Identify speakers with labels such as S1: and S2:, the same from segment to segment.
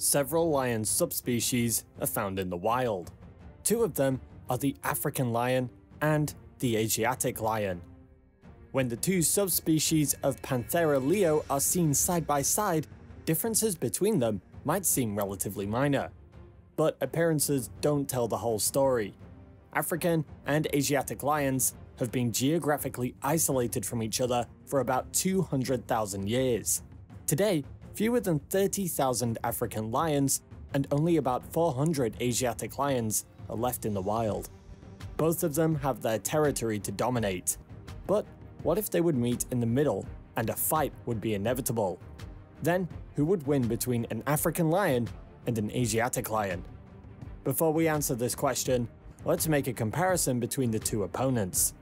S1: Several lion subspecies are found in the wild. Two of them are the African lion and the Asiatic lion. When the two subspecies of Panthera leo are seen side by side, differences between them might seem relatively minor. But appearances don't tell the whole story. African and Asiatic lions have been geographically isolated from each other for about 200,000 years. Today, fewer than 30,000 African lions and only about 400 Asiatic lions are left in the wild. Both of them have their territory to dominate. But what if they would meet in the middle and a fight would be inevitable? Then, who would win between an African lion and an Asiatic lion? Before we answer this question, let's make a comparison between the two opponents.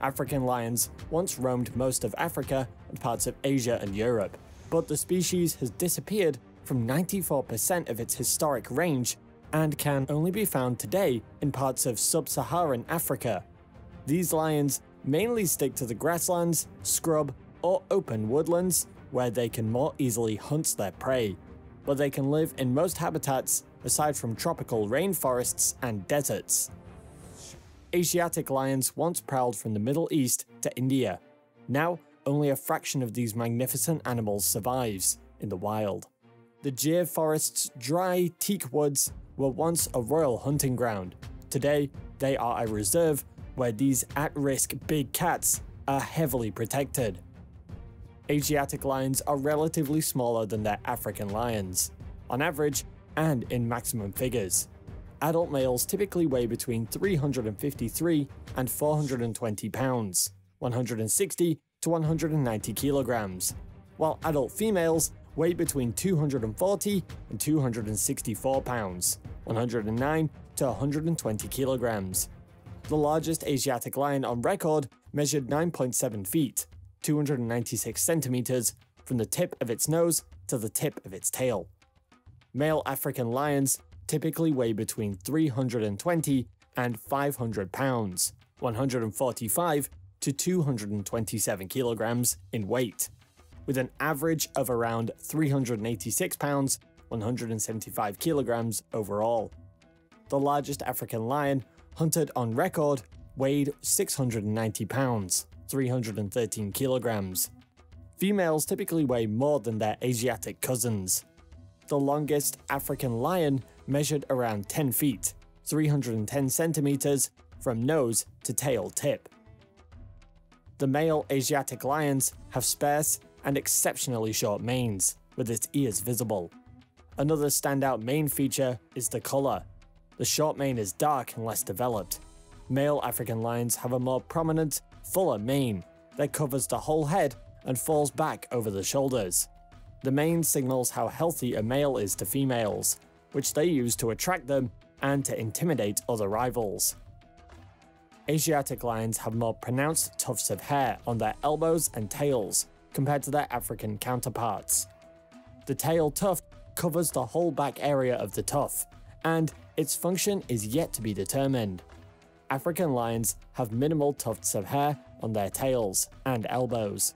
S1: African lions once roamed most of Africa and parts of Asia and Europe, but the species has disappeared from 94% of its historic range and can only be found today in parts of sub-Saharan Africa. These lions mainly stick to the grasslands, scrub, or open woodlands where they can more easily hunt their prey, but they can live in most habitats aside from tropical rainforests and deserts. Asiatic lions once prowled from the Middle East to India. Now, only a fraction of these magnificent animals survives in the wild. The Gir Forest's dry teak woods were once a royal hunting ground. Today, they are a reserve where these at-risk big cats are heavily protected. Asiatic lions are relatively smaller than their African lions, on average and in maximum figures. Adult males typically weigh between 353 and 420 pounds, 160 to 190 kilograms, while adult females weigh between 240 and 264 pounds, 109 to 120 kilograms. The largest Asiatic lion on record measured 9.7 feet, 296 centimeters, from the tip of its nose to the tip of its tail. Male African lions typically weigh between 320 and 500 pounds, 145 to 227 kilograms in weight, with an average of around 386 pounds, 175 kilograms overall. The largest African lion hunted on record weighed 690 pounds, 313 kilograms. Females typically weigh more than their Asiatic cousins. The longest African lion measured around 10 feet, 310 centimeters, from nose to tail tip. The male Asiatic lions have sparse and exceptionally short manes, with its ears visible. Another standout mane feature is the colour. The short mane is dark and less developed. Male African lions have a more prominent, fuller mane that covers the whole head and falls back over the shoulders. The mane signals how healthy a male is to females, which they use to attract them and to intimidate other rivals. Asiatic lions have more pronounced tufts of hair on their elbows and tails compared to their African counterparts. The tail tuft covers the whole back area of the tuft, and its function is yet to be determined. African lions have minimal tufts of hair on their tails and elbows.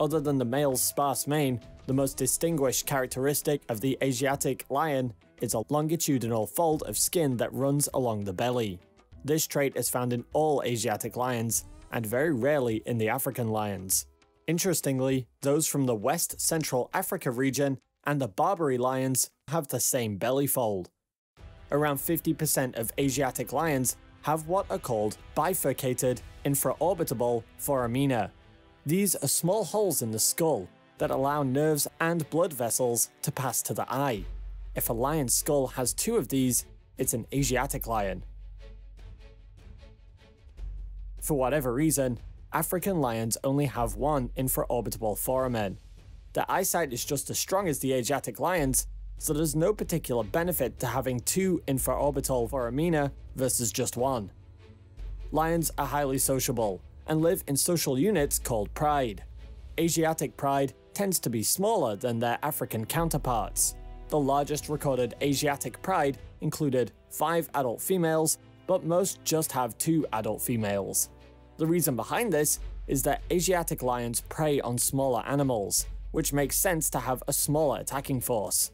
S1: Other than the male's sparse mane, the most distinguished characteristic of the Asiatic lion is a longitudinal fold of skin that runs along the belly. This trait is found in all Asiatic lions, and very rarely in the African lions. Interestingly, those from the West Central Africa region and the Barbary lions have the same belly fold. Around 50% of Asiatic lions have what are called bifurcated infraorbital foramina. These are small holes in the skull that allow nerves and blood vessels to pass to the eye. If a lion's skull has two of these, it's an Asiatic lion. For whatever reason, African lions only have one infraorbital foramen. Their eyesight is just as strong as the Asiatic lions, so there's no particular benefit to having two infraorbital foramina versus just one. Lions are highly sociable and live in social units called pride. Asiatic pride tends to be smaller than their African counterparts. The largest recorded Asiatic pride included five adult females, but most just have two adult females. The reason behind this is that Asiatic lions prey on smaller animals, which makes sense to have a smaller attacking force.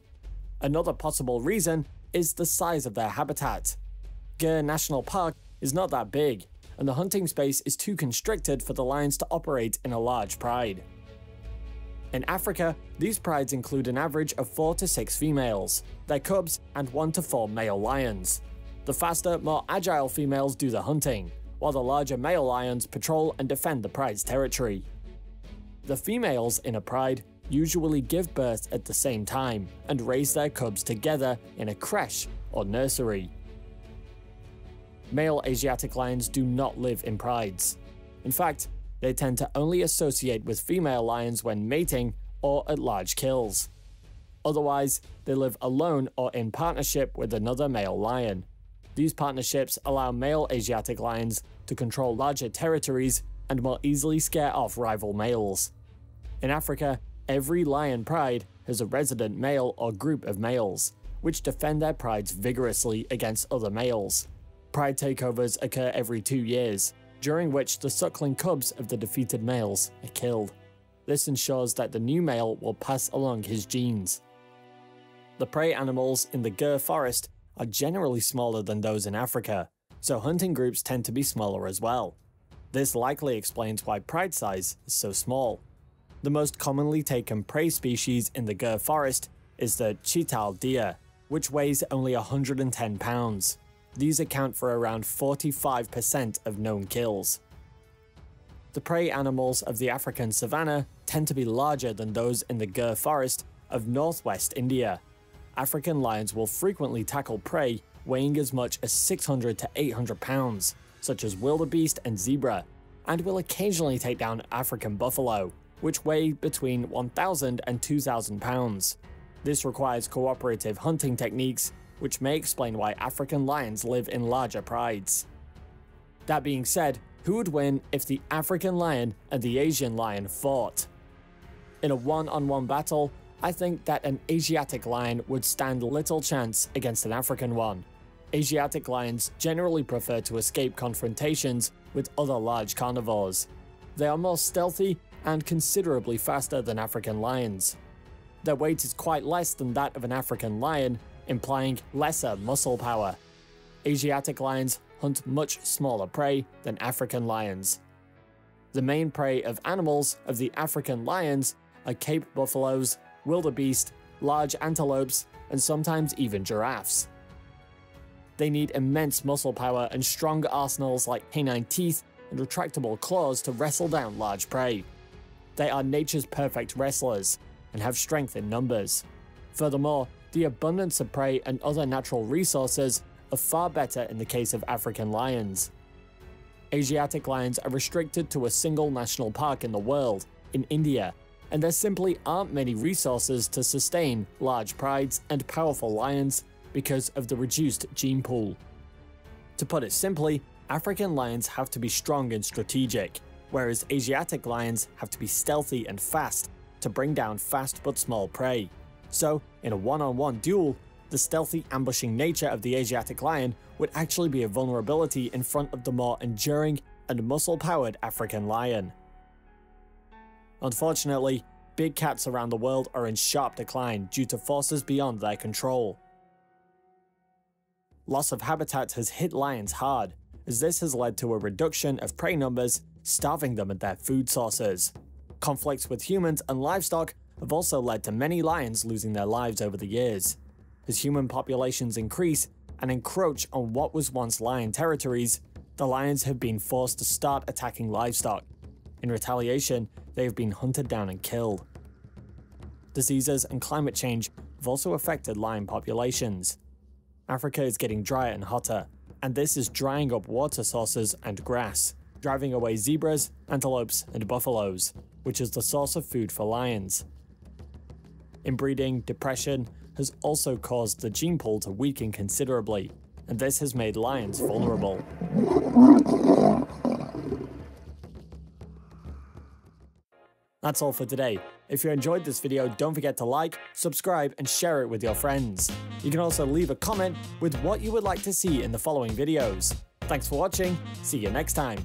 S1: Another possible reason is the size of their habitat. Gir National Park is not that big, and the hunting space is too constricted for the lions to operate in a large pride. In Africa, these prides include an average of 4 to 6 females, their cubs, and 1 to 4 male lions. The faster, more agile females do the hunting, while the larger male lions patrol and defend the pride's territory. The females in a pride usually give birth at the same time and raise their cubs together in a creche or nursery. Male Asiatic lions do not live in prides. In fact, they tend to only associate with female lions when mating or at large kills. Otherwise, they live alone or in partnership with another male lion. These partnerships allow male Asiatic lions to control larger territories and more easily scare off rival males. In Africa, every lion pride has a resident male or group of males, which defend their prides vigorously against other males. Pride takeovers occur every two years, during which the suckling cubs of the defeated males are killed. This ensures that the new male will pass along his genes. The prey animals in the Gir forest are generally smaller than those in Africa, so hunting groups tend to be smaller as well. This likely explains why pride size is so small. The most commonly taken prey species in the Gir forest is the chital deer, which weighs only 110 pounds. These account for around 45% of known kills. The prey animals of the African savanna tend to be larger than those in the Gir forest of northwest India. African lions will frequently tackle prey weighing as much as 600 to 800 pounds, such as wildebeest and zebra, and will occasionally take down African buffalo, which weigh between 1,000 and 2,000 pounds. This requires cooperative hunting techniques which may explain why African lions live in larger prides. That being said, who would win if the African lion and the Asian lion fought? In a one on one battle, I think that an Asiatic lion would stand little chance against an African one. Asiatic lions generally prefer to escape confrontations with other large carnivores. They are more stealthy and considerably faster than African lions. Their weight is quite less than that of an African lion, implying lesser muscle power. Asiatic lions hunt much smaller prey than African lions. The main prey of animals of the African lions are Cape buffaloes, wildebeest, large antelopes, and sometimes even giraffes. They need immense muscle power and strong arsenals like canine teeth and retractable claws to wrestle down large prey. They are nature's perfect wrestlers and have strength in numbers. Furthermore, the abundance of prey and other natural resources are far better in the case of African lions. Asiatic lions are restricted to a single national park in the world, in India, and there simply aren't many resources to sustain large prides and powerful lions because of the reduced gene pool. To put it simply, African lions have to be strong and strategic, whereas Asiatic lions have to be stealthy and fast to bring down fast but small prey. So, in a one-on-one duel, the stealthy ambushing nature of the Asiatic lion would actually be a vulnerability in front of the more enduring and muscle-powered African lion. Unfortunately, big cats around the world are in sharp decline due to forces beyond their control. Loss of habitat has hit lions hard, as this has led to a reduction of prey numbers, starving them of their food sources. Conflicts with humans and livestock have also led to many lions losing their lives over the years. As human populations increase and encroach on what was once lion territories, the lions have been forced to start attacking livestock. In retaliation, they have been hunted down and killed. Diseases and climate change have also affected lion populations. Africa is getting drier and hotter, and this is drying up water sources and grass, driving away zebras, antelopes, and buffaloes, which is the source of food for lions. Inbreeding, depression has also caused the gene pool to weaken considerably, and this has made lions vulnerable. That's all for today. If you enjoyed this video, don't forget to like, subscribe, and share it with your friends. You can also leave a comment with what you would like to see in the following videos. Thanks for watching, see you next time.